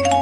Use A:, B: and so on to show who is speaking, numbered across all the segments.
A: you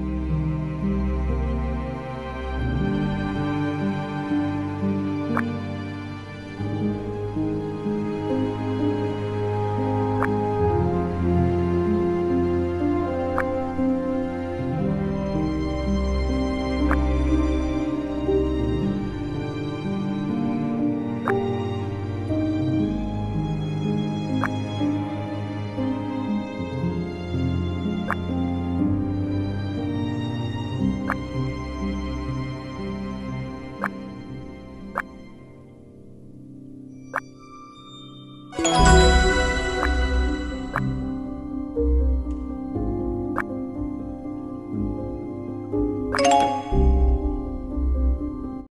A: you